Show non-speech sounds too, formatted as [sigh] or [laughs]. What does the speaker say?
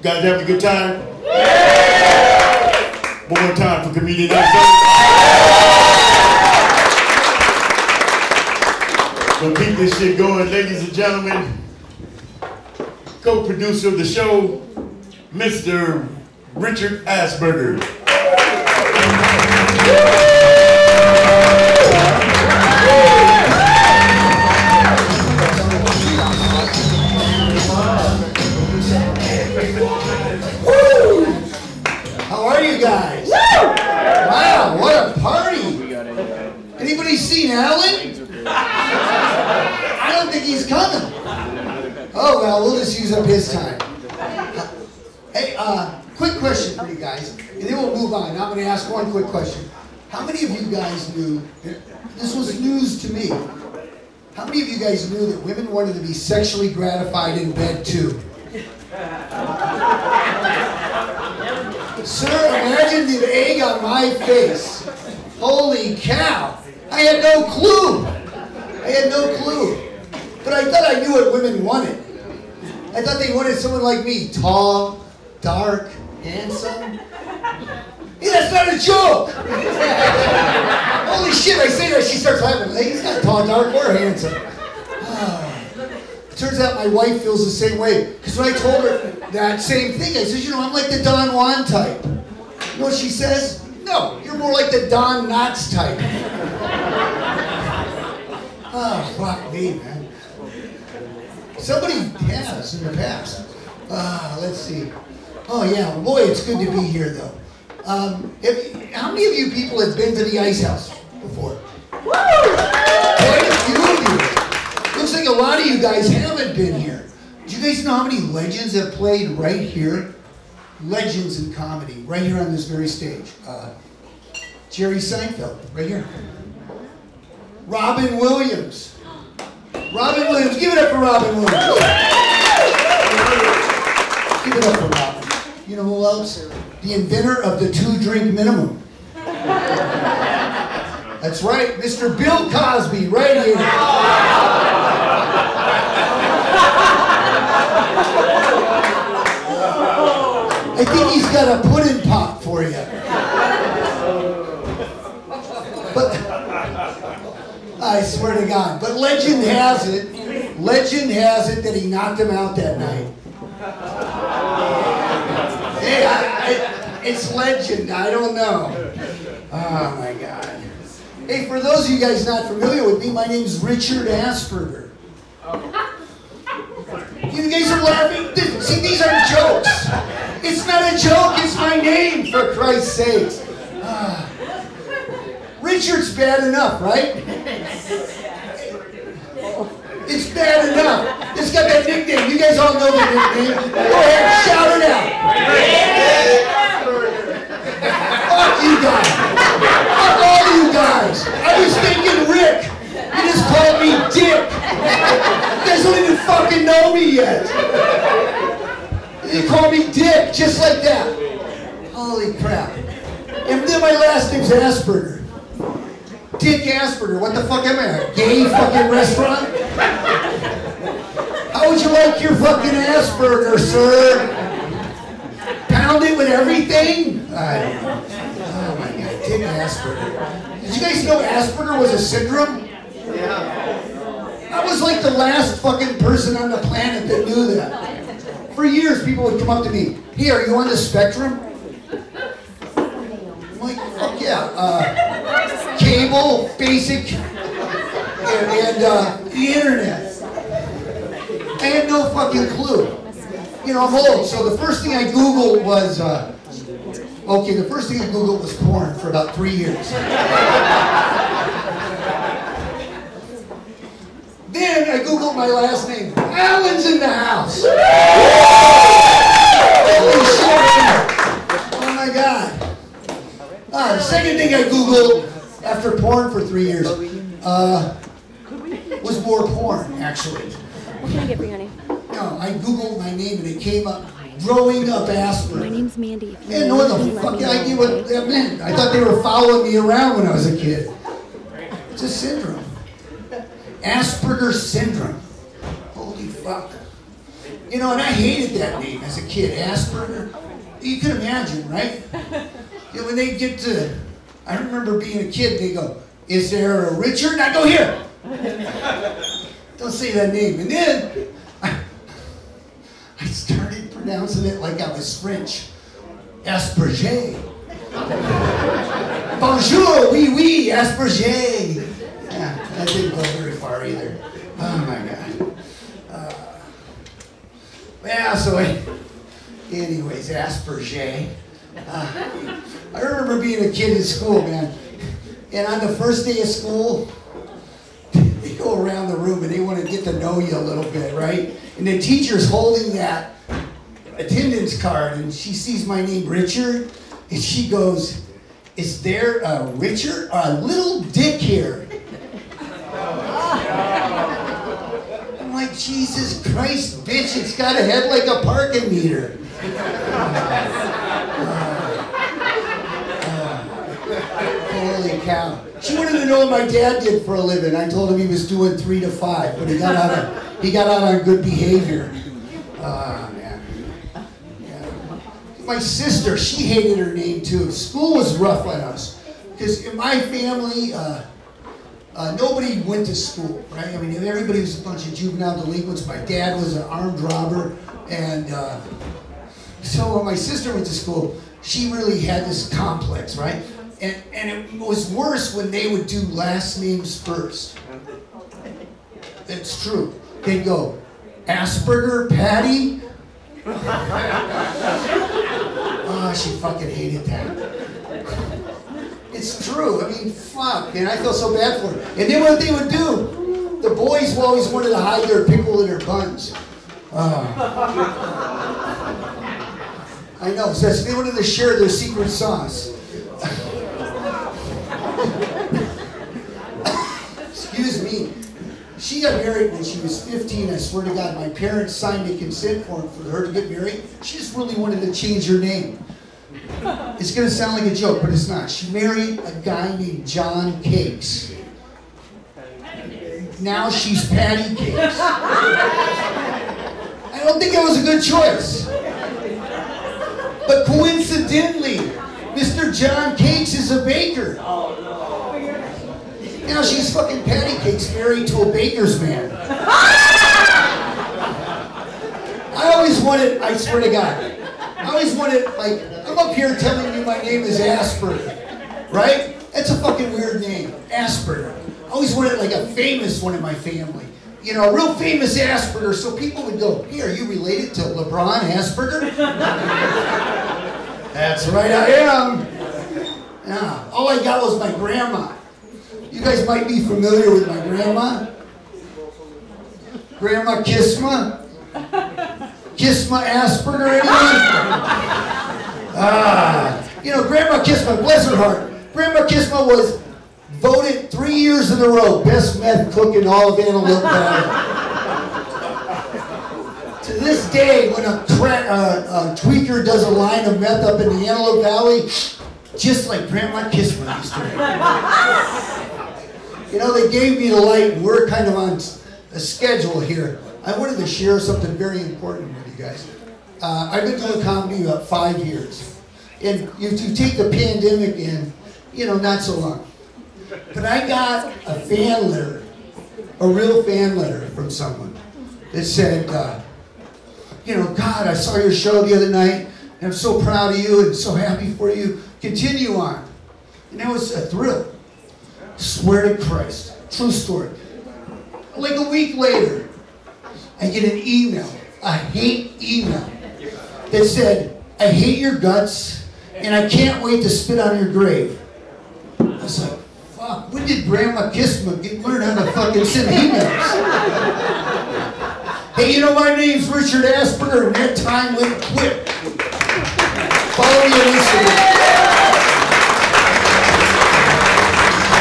Guys having a good time? One more time for comedian episode. So keep this shit going, ladies and gentlemen. Co-producer of the show, Mr. Richard Asperger. How guys? Wow, what a party! Anybody seen Alan? I don't think he's coming. Oh well, we'll just use up his time. Hey, uh, quick question for you guys, and then we'll move on. I'm going to ask one quick question. How many of you guys knew? This was news to me. How many of you guys knew that women wanted to be sexually gratified in bed too? Sir, imagine the egg on my face. Holy cow. I had no clue. I had no clue. But I thought I knew what women wanted. I thought they wanted someone like me, tall, dark, handsome. Hey, that's not a joke. Holy shit, I say that, she starts laughing. Hey, he's not tall, dark, or handsome. Ah. Turns out my wife feels the same way. Because when I told her that same thing, I said, you know, I'm like the Don Juan type. You know what she says? No, you're more like the Don Knotts type. Oh, fuck me, man. Somebody has in the past. Ah, let's see. Oh, yeah, boy, it's good to be here, though. Um, if, how many of you people have been to the Ice House before? Quite a few of you. Looks like a lot of you guys haven't been here. Do you guys know how many legends have played right here? Legends in comedy, right here on this very stage. Uh, Jerry Seinfeld, right here. Robin Williams. Robin Williams, give it up for Robin Williams. Give it up for Robin. You know who else? The inventor of the two drink minimum. That's right, Mr. Bill Cosby, right here. I think he's got a pudding pop for you. But I swear to God. But legend has it, legend has it that he knocked him out that night. Hey, I, I, it's legend. I don't know. Oh my God. Hey, for those of you guys not familiar with me, my name's Richard Asperger. You guys are laughing. See, these are jokes. It's not a joke. It's my name, for Christ's sakes. Ah. Richard's bad enough, right? It's bad enough. It's got that nickname. You guys all know the nickname. Go ahead, shout it out. Fuck you guys. Fuck all you guys. I was thinking Rick. You just called me Dick. You guys don't even fucking know me yet. You call me Dick, just like that. Holy crap. And then my last name's Asperger. Dick Asperger. What the fuck am I? A gay fucking restaurant? How would you like your fucking Asperger, sir? Pound it with everything? I don't know. Oh my god, Dick Asperger. Did you guys know Asperger was a syndrome? Yeah. I was like the last fucking person on the planet that knew that. For years, people would come up to me, hey, are you on the spectrum? Like, fuck yeah. Uh, cable, basic, and, and uh, the internet. I had no fucking clue. You know, I'm old, so the first thing I Googled was, uh, okay, the first thing I Googled was porn for about three years. Then I Googled my last name. Alan's in the house. Holy shit. Oh my God. Ah, the second thing I Googled after porn for three years uh, was more porn, actually. What can I get for you, honey? No, I Googled my name and it came up growing up Asperger. My name's Mandy. I you had know no anything, let fucking idea what that meant. I thought they were following me around when I was a kid. It's a syndrome. Asperger syndrome. Holy fuck. You know, and I hated that name as a kid, Asperger. You can imagine, right? You know, when they get to, I remember being a kid, they go, is there a Richard? I go, here. [laughs] Don't say that name. And then I, I started pronouncing it like I was French. Asperger. [laughs] Bonjour, oui, oui, Asperger. Yeah, that didn't go very far either. Oh my God. Uh, yeah, so I, anyways, Asperger. Uh, [laughs] I remember being a kid in school, man. And on the first day of school, [laughs] they go around the room and they want to get to know you a little bit, right? And the teacher's holding that attendance card and she sees my name, Richard, and she goes, Is there a Richard a little dick here? I'm like, Jesus Christ, bitch, it's got a head like a parking meter. Holy cow. She wanted to know what my dad did for a living. I told him he was doing three to five, but he got out of he got out on good behavior. Ah, man. Yeah. My sister, she hated her name too. School was rough on us. Because in my family, uh, uh, nobody went to school, right? I mean, everybody was a bunch of juvenile delinquents. My dad was an armed robber. And uh, so when my sister went to school, she really had this complex, right? And, and it was worse when they would do last names first. It's true. They'd go, Asperger, Patty. oh, [laughs] she fucking hated that. It's true. I mean, fuck, man. I feel so bad for her. And then what they would do, the boys always wanted to hide their pickle in their buns. Uh, I know. So they wanted to share their secret sauce. Excuse me. She got married when she was 15. I swear to God, my parents signed a consent form for her to get married. She just really wanted to change her name. It's going to sound like a joke, but it's not. She married a guy named John Cakes. Now she's Patty Cakes. I don't think that was a good choice. But coincidentally, Mr. John Cakes is a baker. She's fucking patty cakes married to a baker's man. I always wanted, I swear to God, I always wanted, like, I'm up here telling you my name is Asperger, right? That's a fucking weird name, Asperger. I always wanted like a famous one in my family. You know, a real famous Asperger, so people would go, hey, are you related to LeBron Asperger? That's right, I am. Yeah, all I got was my grandma. You guys might be familiar with my grandma. Grandma Kisma. Kisma Asperger, anyone? Ah, you know, Grandma Kisma, bless her heart. Grandma Kisma was voted three years in a row best meth cook in all of Antelope Valley. to this day, when a, uh, a tweaker does a line of meth up in the Antelope Valley, just like Grandma Kisma used to. You know, they gave me the light, and we're kind of on a schedule here. I wanted to share something very important with you guys. Uh, I've been doing comedy about five years. And if you take the pandemic in, you know, not so long. But I got a fan letter, a real fan letter from someone that said, uh, you know, God, I saw your show the other night, and I'm so proud of you and so happy for you. Continue on. And that was a thrill. Swear to Christ. True story. Like a week later, I get an email, a hate email, that said, I hate your guts and I can't wait to spit on your grave. I was like, fuck, when did Grandma Kisma get learn how to fucking send emails? [laughs] hey, you know my name's Richard Asperger and that time went quick. Follow me on Instagram.